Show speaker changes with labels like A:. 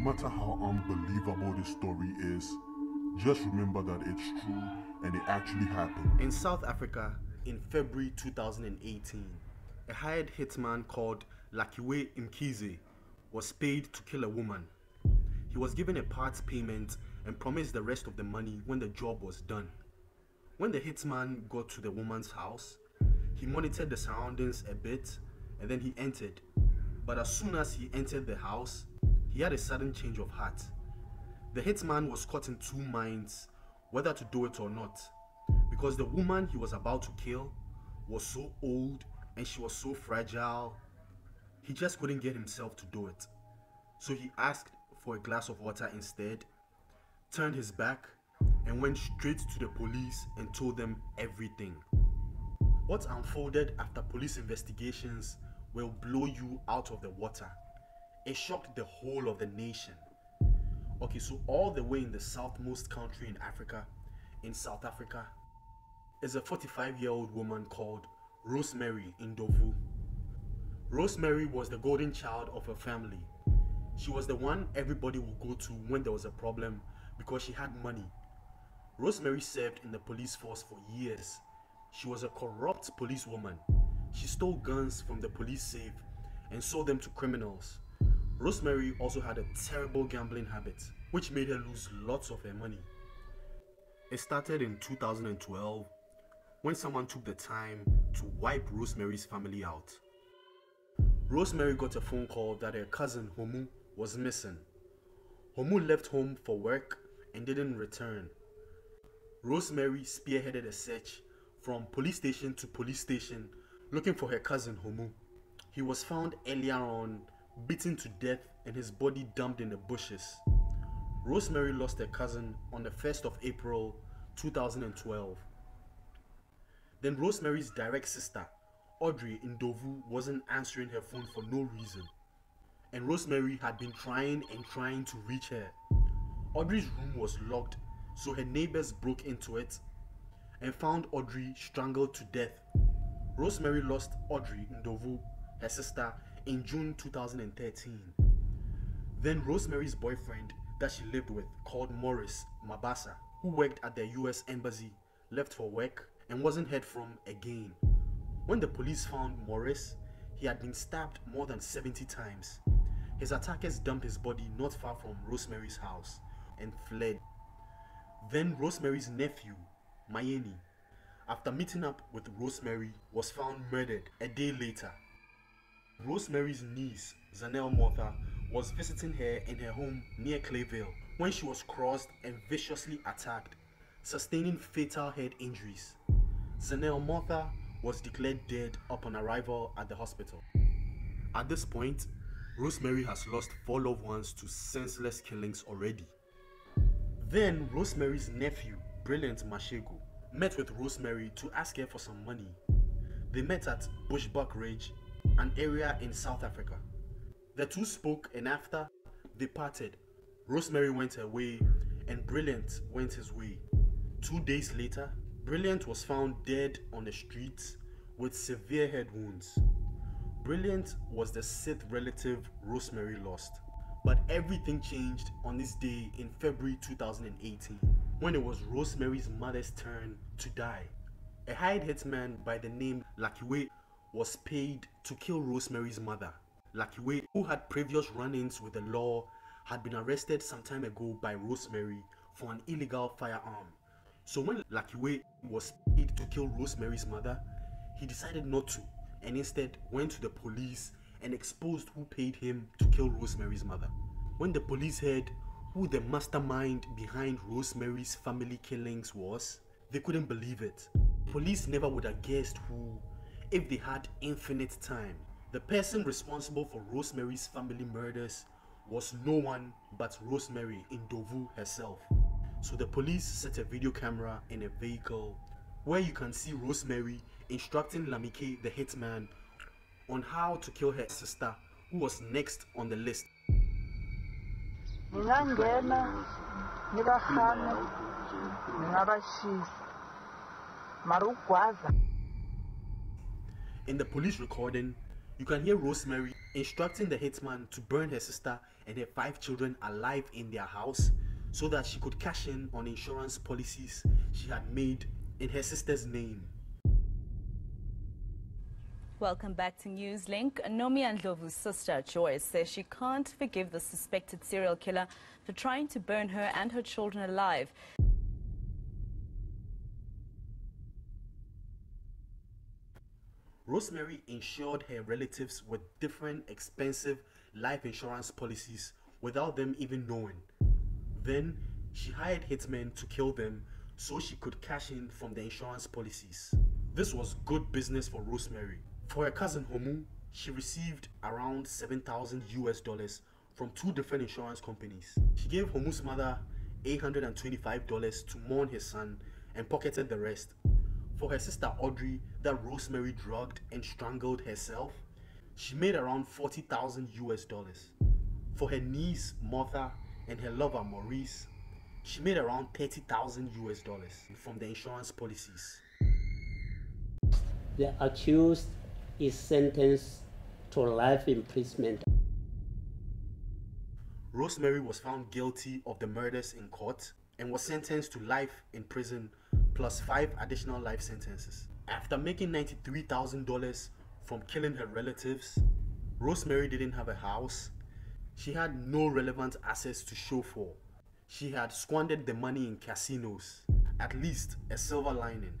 A: matter how unbelievable this story is, just remember that it's true and it actually happened.
B: In South Africa, in February 2018, a hired hitman called Lakiwe Mkhize was paid to kill a woman. He was given a part payment and promised the rest of the money when the job was done. When the hitman got to the woman's house, he monitored the surroundings a bit and then he entered. But as soon as he entered the house, he had a sudden change of heart. The hitman was caught in two minds whether to do it or not because the woman he was about to kill was so old and she was so fragile, he just couldn't get himself to do it. So he asked for a glass of water instead, turned his back, and went straight to the police and told them everything. What unfolded after police investigations will blow you out of the water. It shocked the whole of the nation. Okay, so all the way in the southmost country in Africa, in South Africa, is a 45 year old woman called Rosemary Ndlovu. Rosemary was the golden child of her family. She was the one everybody would go to when there was a problem because she had money. Rosemary served in the police force for years. She was a corrupt policewoman. She stole guns from the police safe and sold them to criminals. Rosemary also had a terrible gambling habit, which made her lose lots of her money. It started in 2012 when someone took the time to wipe Rosemary's family out. Rosemary got a phone call that her cousin Homu was missing. Homu left home for work and didn't return. Rosemary spearheaded a search from police station to police station looking for her cousin Homu. He was found earlier on, beaten to death and his body dumped in the bushes. Rosemary lost her cousin on the 1st of April 2012. Then Rosemary's direct sister, Audrey in Ndlovu, wasn't answering her phone for no reason. And Rosemary had been trying and trying to reach her. Audrey's room was locked, so her neighbors broke into it and found Audrey strangled to death. Rosemary lost Audrey Ndlovu, her sister, in June 2013. Then Rosemary's boyfriend that she lived with, called Maurice Mabasa, who worked at the US Embassy, left for work and wasn't heard from again. When the police found Morris, he had been stabbed more than 70 times. His attackers dumped his body not far from Rosemary's house and fled. Then Rosemary's nephew, Mayeni, after meeting up with Rosemary, was found murdered a day later. Rosemary's niece, Zanele Motha, was visiting her in her home near Clayville when she was crossed and viciously attacked, sustaining fatal head injuries. Zanele Motha was declared dead upon arrival at the hospital. At this point, Rosemary has lost four loved ones to senseless killings already. Then Rosemary's nephew, Brilliant Mashego, met with Rosemary to ask her for some money. They met at Bushbuckridge, an area in South Africa. The two spoke and after they parted, Rosemary went her way and Brilliant went his way. Two days later, Brilliant was found dead on the streets with severe head wounds. Brilliant was the sixth relative Rosemary lost. But everything changed on this day in February 2018 when it was Rosemary's mother's turn to die. A hired hitman by the name Lakiwe was paid to kill Rosemary's mother. Lakiwe, who had previous run-ins with the law, had been arrested some time ago by Rosemary for an illegal firearm. So when Lakiwe was paid to kill Rosemary's mother, he decided not to and instead went to the police and exposed who paid him to kill Rosemary's mother. When the police heard who the mastermind behind Rosemary's family killings was, they couldn't believe it. Police never would have guessed who if they had infinite time. The person responsible for Rosemary's family murders was no one but Rosemary Ndlovu herself. So the police set a video camera in a vehicle where you can see Rosemary instructing Lakiwe the hitman on how to kill her sister who was next on the list. In the police recording, you can hear Rosemary instructing the hitman to burn her sister and her five children alive in their house so that she could cash in on insurance policies she had made in her sister's name.
C: Welcome back to Newslink. Nomi Ndlovu's sister, Joyce, says she can't forgive the suspected serial killer for trying to burn her and her children alive.
B: Rosemary insured her relatives with different expensive life insurance policies without them even knowing. Then she hired hitmen to kill them so she could cash in from the insurance policies. This was good business for Rosemary. For her cousin Homu, she received around 7,000 US dollars from two different insurance companies. She gave Homu's mother $825 to mourn his son and pocketed the rest. For her sister Audrey, that Rosemary drugged and strangled herself, she made around 40,000 US dollars. For her niece Martha and her lover Maurice, she made around 30,000 US dollars from the insurance policies.
D: The accused is sentenced to life imprisonment.
B: Rosemary was found guilty of the murders in court and was sentenced to life in prison plus five additional life sentences. After making $93,000 from killing her relatives, Rosemary didn't have a house. She had no relevant assets to show for. She had squandered the money in casinos, at least a silver lining.